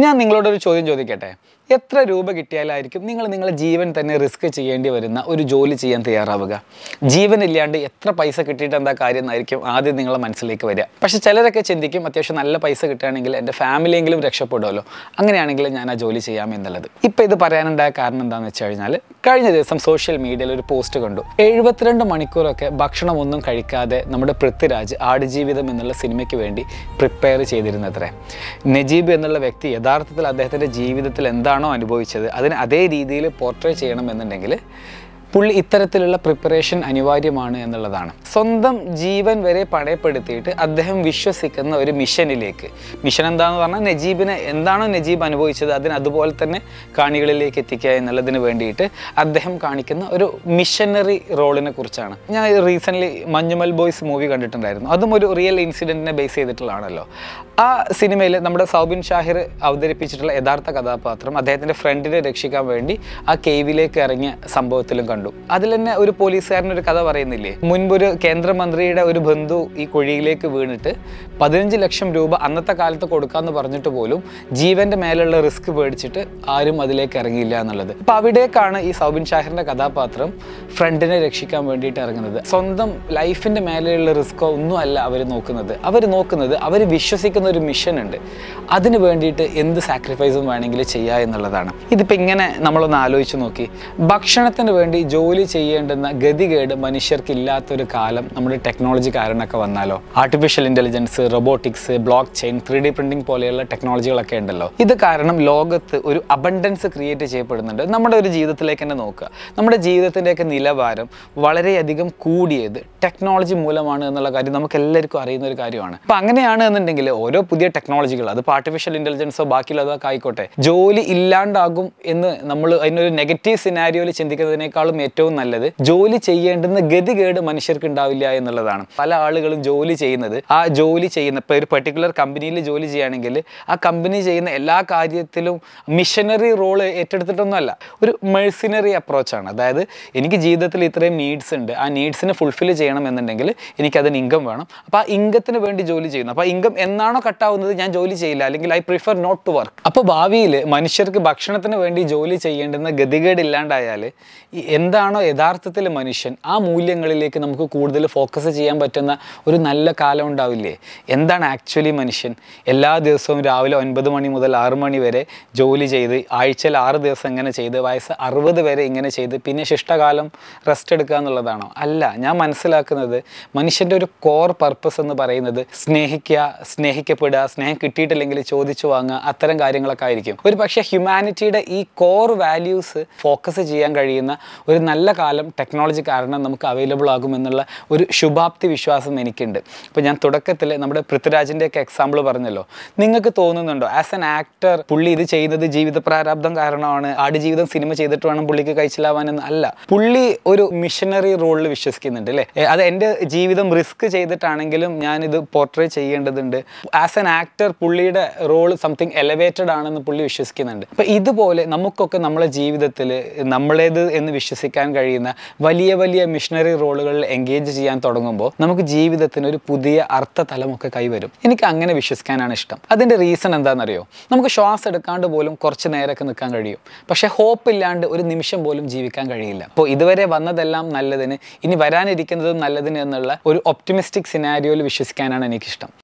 ഞാൻ നിങ്ങളോടൊരു ചോദ്യം ചോദിക്കട്ടെ? എത്ര രൂപ കിട്ടിയാലായിരിക്കും നിങ്ങൾ നിങ്ങളുടെ ജീവൻ തന്നെ റിസ്ക് ചെയ്യേണ്ടി വരുന്ന ഒരു ജോലി ചെയ്യാൻ തയ്യാറാവുക? ജീവൻ ഇല്ലാണ്ട് എത്ര പൈസ കിട്ടിയിട്ട് എന്താ കാര്യം എന്നായിരിക്കും ആദ്യം നിങ്ങളെ മനസ്സിലേക്ക് വരിക. പക്ഷേ ചിലരൊക്കെ ചിന്തിക്കും അത്യാവശ്യം നല്ല പൈസ കിട്ടുകയാണെങ്കിൽ എന്റെ ഫാമിലിയെങ്കിലും രക്ഷപ്പെടുമല്ലോ. അങ്ങനെയാണെങ്കിൽ ഞാൻ ആ ജോലി ചെയ്യാം എന്നുള്ളത്. ഇപ്പം ഇത് പറയാനുണ്ടായ കാരണം എന്താണെന്ന് വെച്ച് കഴിഞ്ഞാൽ കഴിഞ്ഞ ദിവസം സോഷ്യൽ മീഡിയയിൽ ഒരു പോസ്റ്റ് കണ്ടു. എഴുപത്തിരണ്ട് മണിക്കൂറൊക്കെ ഭക്ഷണമൊന്നും കഴിക്കാതെ നമ്മുടെ പൃഥ്വിരാജ് ആടുജീവിതം എന്നുള്ള സിനിമയ്ക്ക് വേണ്ടി പ്രിപ്പയർ ചെയ്തിരുന്നത്രേ. നജീബ് എന്നുള്ള വ്യക്തി യഥാർത്ഥത്തിൽ അദ്ദേഹത്തിന്റെ ജീവിതത്തിൽ എന്താണോ അനുഭവിച്ചത്? അതിന് അതേ രീതിയിൽ പോർട്രേ ചെയ്യണമെന്നുണ്ടെങ്കിൽ പുള്ളി ഇത്തരത്തിലുള്ള പ്രിപ്പറേഷൻ അനിവാര്യമാണ് എന്നുള്ളതാണ്. സ്വന്തം ജീവൻ വരെ പണയപ്പെടുത്തിയിട്ട് അദ്ദേഹം വിശ്വസിക്കുന്ന ഒരു മിഷനിലേക്ക് മിഷൻ എന്താണെന്ന് പറഞ്ഞാൽ നജീബിനെ എന്താണോ നജീബ് അനുഭവിച്ചത് അതിന് അതുപോലെ തന്നെ കാണികളിലേക്ക് എത്തിക്കുക എന്നുള്ളതിന് വേണ്ടിയിട്ട് അദ്ദേഹം കാണിക്കുന്ന ഒരു മിഷനറി റോളിനെ കുറിച്ചാണ്. ഞാൻ റീസെന്റ്ലി മഞ്ഞുമൽ ബോയ്സ് മൂവി കണ്ടിട്ടുണ്ടായിരുന്നു. അതും ഒരു റിയൽ ഇൻസിഡന്റിനെ ബേസ് ചെയ്തിട്ടുള്ളതാണല്ലോ. ആ സിനിമയിൽ നമ്മുടെ സൗബിൻ ഷാഹിർ അവതരിപ്പിച്ചിട്ടുള്ള യഥാർത്ഥ കഥാപാത്രം അദ്ദേഹത്തിന്റെ ഫ്രണ്ടിനെ രക്ഷിക്കാൻ വേണ്ടി ആ കേവിലേക്ക് ഇറങ്ങിയ സംഭവത്തിലും കണ്ടു. അതിൽ തന്നെ ഒരു പോലീസുകാരൻ ഒരു കഥ പറയുന്നില്ലേ? മുൻപൊരു കേന്ദ്രമന്ത്രിയുടെ ഒരു ബന്ധു ഈ കുഴിയിലേക്ക് വീണിട്ട് പതിനഞ്ച് ലക്ഷം രൂപ അന്നത്തെ കാലത്ത് കൊടുക്കാമെന്ന് പറഞ്ഞിട്ട് പോലും ജീവന്റെ മേലുള്ള റിസ്ക് പേടിച്ചിട്ട് ആരും അതിലേക്ക് ഇറങ്ങിയില്ല എന്നുള്ളത്. അപ്പം അവിടേക്കാണ് ഈ സൗബിൻ ഷാഹിറിന്റെ കഥാപാത്രം ഫ്രണ്ടിനെ രക്ഷിക്കാൻ വേണ്ടിയിട്ട് ഇറങ്ങുന്നത്. സ്വന്തം ലൈഫിന്റെ മേലെയുള്ള റിസ്കോ ഒന്നുമല്ല അവർ നോക്കുന്നത്. അവർ നോക്കുന്നത് അവർ വിശ്വസിക്കുന്ന ഒരു മിഷൻ ഉണ്ട്. അതിന് വേണ്ടിയിട്ട് എന്ത് സാക്രിഫൈസും വേണമെങ്കിൽ ചെയ്യുക എന്നുള്ളതാണ്. ഇതിപ്പോൾ ഇങ്ങനെ നമ്മളൊന്ന് ആലോചിച്ച് നോക്കി. ഭക്ഷണത്തിന് വേണ്ടി ജോലി ചെയ്യേണ്ടുന്ന ഗതികേട് മനുഷ്യർക്ക് ഇല്ലാത്തൊരു കാലം നമ്മുടെ ടെക്നോളജി കാരണമൊക്കെ വന്നാലോ? Artificial intelligence robotics blockchain three D printing പോലെയുള്ള ടെക്നോളജികളൊക്കെ ഉണ്ടല്ലോ. ഇത് കാരണം ലോകത്ത് ഒരു അബണ്ടൻസ് ക്രിയേറ്റ് ചെയ്യപ്പെടുന്നുണ്ട്. നമ്മുടെ ഒരു ജീവിതത്തിലേക്ക് തന്നെ നോക്കുക. നമ്മുടെ ജീവിതത്തിന്റെയൊക്കെ നിലവാരം വളരെയധികം കൂടിയത് ടെക്നോളജി മൂലമാണ് എന്നുള്ള കാര്യം നമുക്ക് എല്ലാവർക്കും അറിയുന്ന ഒരു കാര്യമാണ്. അപ്പം അങ്ങനെയാണ് എന്നുണ്ടെങ്കിൽ ഓരോ പുതിയ ടെക്നോളജികൾ അതിപ്പോൾ ആർട്ടിഫിഷ്യൽ ഇന്റലിജൻസോ ബാക്കിയുള്ളതൊക്കെ ആയിക്കോട്ടെ. ജോലി ഇല്ലാണ്ടാകും എന്ന് നമ്മൾ അതിനൊരു നെഗറ്റീവ് സിനാരിയോയിൽ ചിന്തിക്കുന്നതിനേക്കാളും ഏറ്റവും നല്ലത് ജോലി ചെയ്യേണ്ടുന്ന ഗതികേട് മനുഷ്യർക്ക് ഉണ്ടാവില്ല എന്നുള്ളതാണ്. പല ആളുകളും ജോലി ചെയ്യുന്നത് ആ ജോലി ചെയ്യുന്ന ഇപ്പോൾ ഒരു പെർട്ടിക്കുലർ കമ്പനിയിൽ ജോലി ചെയ്യുകയാണെങ്കിൽ ആ കമ്പനി ചെയ്യുന്ന എല്ലാ കാര്യത്തിലും മിഷനറി റോൾ ഏറ്റെടുത്തിട്ടൊന്നുമല്ല. ഒരു മെഴ്സിനറി അപ്രോച്ചാണ് അതായത് എനിക്ക് ജീവിതത്തിൽ ഇത്രയും നീഡ്സ് ഉണ്ട്. ആ നീഡ്സിനെ ഫുൾഫിൽ ചെയ്യണം എന്നുണ്ടെങ്കിൽ എനിക്കതിന് ഇൻകം വേണം. അപ്പോൾ ആ ഇൻകത്തിന് വേണ്ടി ജോലി ചെയ്യുന്നു. അപ്പോൾ ഇൻകം എന്നാണോ കട്ടാവുന്നത് ഞാൻ ജോലി ചെയ്യില്ല. അല്ലെങ്കിൽ I prefer not to work അപ്പോൾ ഭാവിയിൽ മനുഷ്യർക്ക് ഭക്ഷണത്തിന് വേണ്ടി ജോലി ചെയ്യേണ്ടുന്ന ഗതികേട് ഇല്ലാണ്ടായാൽ ഈ എന്താണോ യഥാർത്ഥത്തിൽ മനുഷ്യൻ ആ മൂല്യങ്ങളിലേക്ക് നമുക്ക് കൂടുതൽ ഫോക്കസ് ചെയ്യാൻ പറ്റുന്ന ഒരു നല്ല കാലം ഉണ്ടാവില്ലേ? എന്താണ് ആക്ച്വലി മനുഷ്യൻ? എല്ലാ ദിവസവും രാവിലെ ഒൻപത് മണി മുതൽ ആറ് മണി വരെ ജോലി ചെയ്ത് ആഴ്ചയിൽ ആറ് ദിവസം ഇങ്ങനെ ചെയ്ത് വയസ്സ് അറുപത് വരെ ഇങ്ങനെ ചെയ്ത് പിന്നെ ശിഷ്ടകാലം റെസ്റ്റ് എടുക്കുക എന്നുള്ളതാണോ? അല്ല ഞാൻ മനസ്സിലാക്കുന്നത് മനുഷ്യന്റെ ഒരു കോർ പർപ്പസ് എന്ന് പറയുന്നത് സ്നേഹിക്കുക സ്നേഹിക്കപ്പെടുക സ്നേഹം കിട്ടിയിട്ടില്ലെങ്കിൽ ചോദിച്ചു വാങ്ങുക അത്തരം കാര്യങ്ങളൊക്കെ ആയിരിക്കും. ഒരു പക്ഷേ ഹ്യൂമാനിറ്റിയുടെ ഈ കോർ വാല്യൂസ് ഫോക്കസ് ചെയ്യാൻ കഴിയുന്ന ഒരു നല്ല കാലം ടെക്നോളജി കാരണം നമുക്ക് അവൈലബിൾ ആകുമെന്നുള്ള ഒരു ശുഭാപ്തി വിശ്വാസം എനിക്കുണ്ട്. അപ്പോൾ ഞാൻ തുടക്കത്തിൽ നമ്മുടെ പൃഥ്വിരാജിന്റെയൊക്കെ എക്സാമ്പിൾ പറഞ്ഞല്ലോ. നിങ്ങൾക്ക് തോന്നുന്നുണ്ടോ? ആസ് എൻ ആക്ടർ പുള്ളി ഇത് ചെയ്യുന്നത് ജീവിത പ്രാരാബ്ദം കാരണമാണ് ആടുജീവിതം സിനിമ ചെയ്തിട്ട് വേണം പുള്ളിക്ക് കഴിച്ചിലാവാനെന്ന് അല്ല. പുള്ളി ഒരു മിഷനറി റോളിൽ വിശ്വസിക്കുന്നുണ്ട് അല്ലേ അത് എന്റെ ജീവിതം റിസ്ക് ചെയ്തിട്ടാണെങ്കിലും ഞാനിത് പോർട്രേ ചെയ്യേണ്ടതുണ്ട്. ആസ് എൻ ആക്ടർ പുള്ളിയുടെ റോൾ സംതിങ് എലവേറ്റഡ് ആണെന്ന് പുള്ളി വിശ്വസിക്കുന്നുണ്ട്. അപ്പം ഇതുപോലെ നമുക്കൊക്കെ നമ്മളെ ജീവിതത്തിൽ നമ്മളേത് എന്ന് വിശ്വസിക്കാൻ കഴിയുന്ന വലിയ വലിയ മിഷണറി റോളുകളിൽ എൻഗേജ് ചെയ്യാൻ തുടങ്ങുമ്പോൾ നമുക്ക് ജീവിതത്തിന് ഒരു പുതിയ അർത്ഥ തലമൊക്കെ കൈവരും. എനിക്ക് അങ്ങനെ വിശ്വസിക്കാനാണ് ഇഷ്ടം. അതിന്റെ റീസൺ എന്താണെന്നറിയോ? നമുക്ക് ശ്വാസം എടുക്കാണ്ട് പോലും കുറച്ച് നേരമൊക്കെ നിൽക്കാൻ കഴിയും. പക്ഷേ ഹോപ്പ് ഇല്ലാണ്ട് ഒരു നിമിഷം പോലും ജീവിക്കാൻ കഴിയില്ല. അപ്പോൾ ഇതുവരെ വന്നതെല്ലാം നല്ലതിന് ഇനി വരാനിരിക്കുന്നതും നല്ലതിന് എന്നുള്ള ഒരു ഒപ്റ്റിമിസ്റ്റിക് സിനാരിയോയിൽ വിശ്വസിക്കാനാണ് എനിക്കിഷ്ടം.